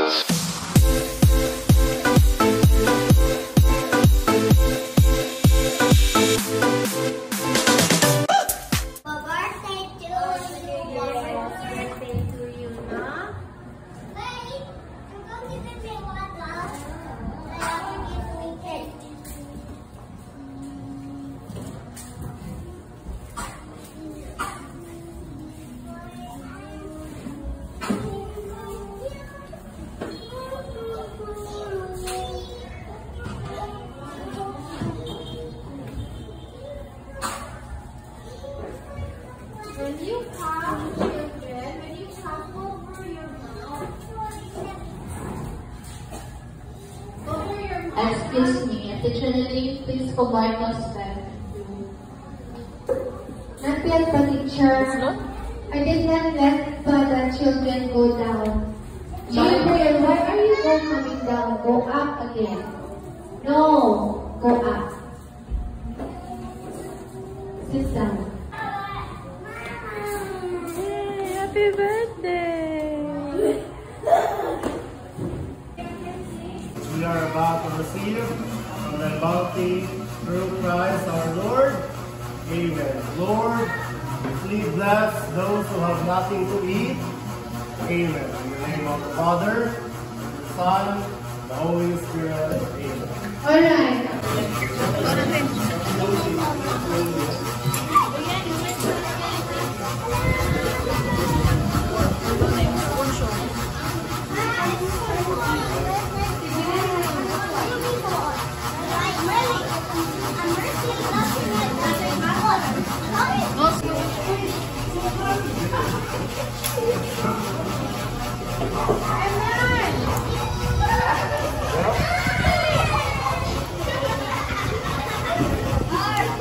Jazz. Excuse me, Teacher Nadine, please go back us back. Not yet, but teacher. I did not let the children go down. Children, why are you not coming down? Go up again. No, go up. Sit down. Please bless those who have nothing to eat. Amen. In the name of the Father, the Son, the Holy Spirit. Amen. Alright. Faith.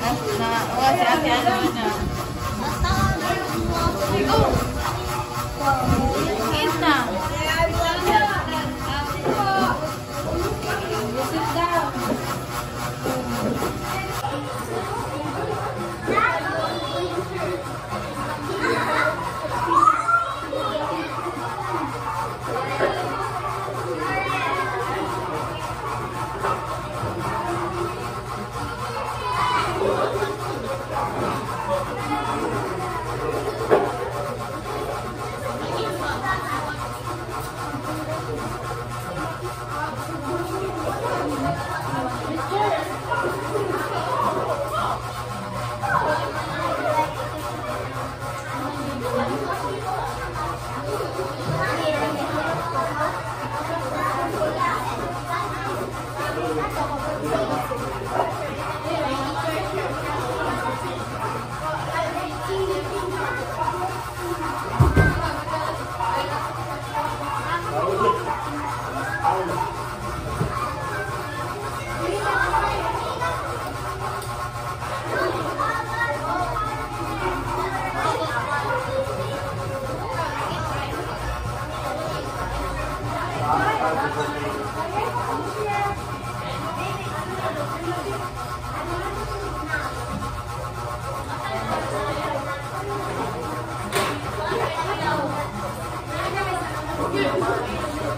na, oh, si ate ano na. Eat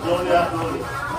Glória a Deus.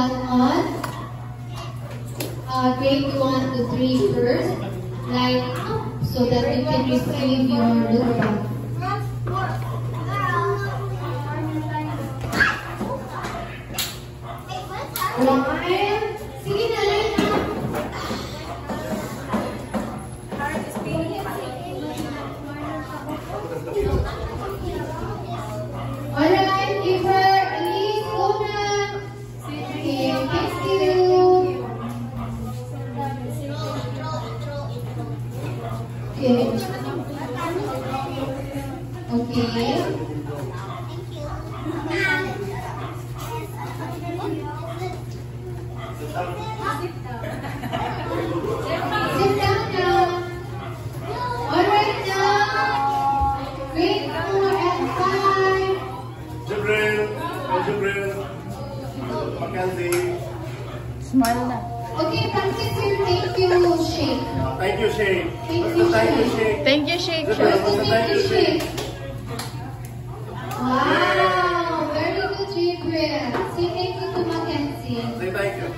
one on uh, grade 1 to three first, like so that you can receive your look Ryan. You shake. Thank you, Shane. Thank you, the thank you, Shane. Shane? Thank you, Shake Jibril, Shake. what's the Thank thank you you, Shane? Wow, very good, Gabriel. Say thank you to Mackenzie. Say thank you.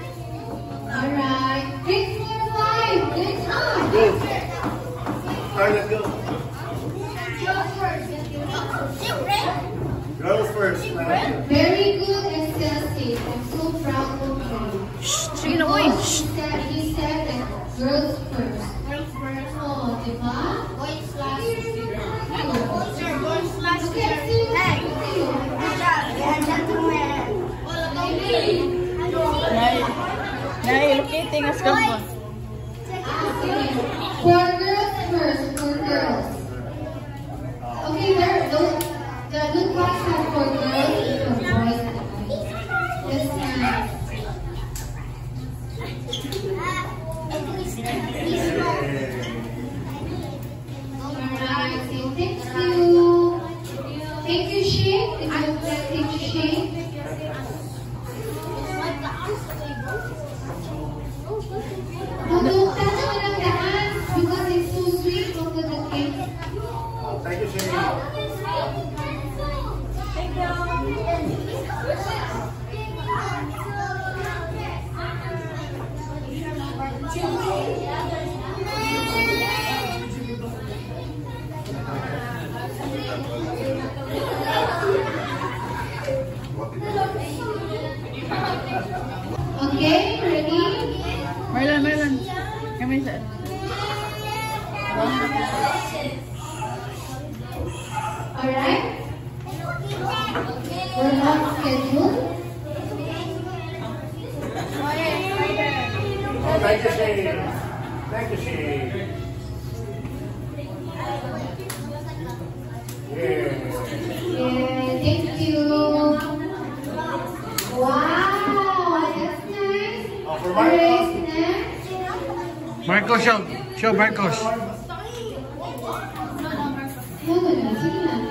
Alright, grade four and five. Good job. Go. Start, let's go. Girls nay, locating as Alright? We're on schedule. Oh, thank you, Shane. Thank you, Shane. Yeah. Yeah, thank you. Wow, that's nice. Oh, for Alright, Marcos. next. Marcos, show. Show Marcos. No, no, no, sige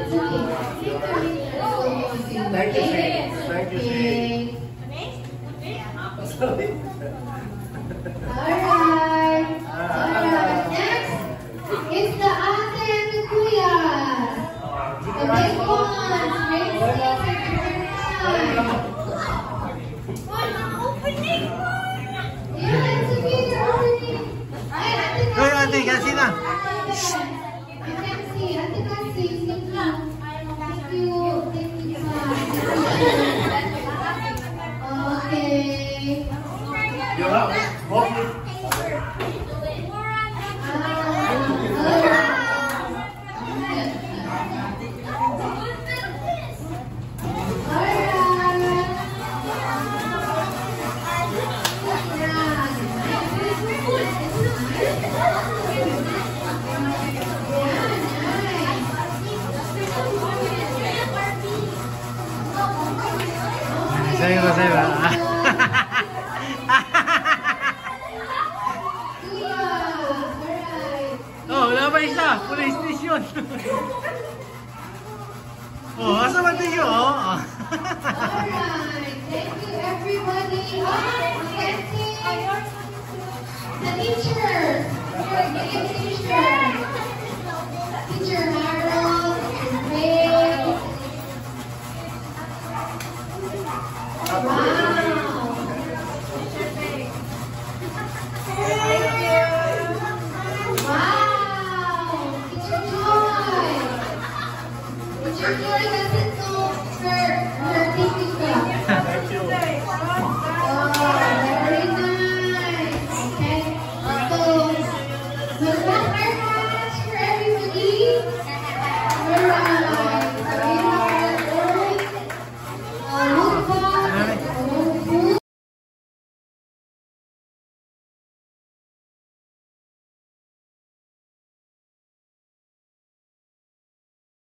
Sabay siya, police station. oh, asa ba tayo? Oh. Alright, thank you everybody. The teacher. You're a teacher. Teacher Harold and Ray. Wow.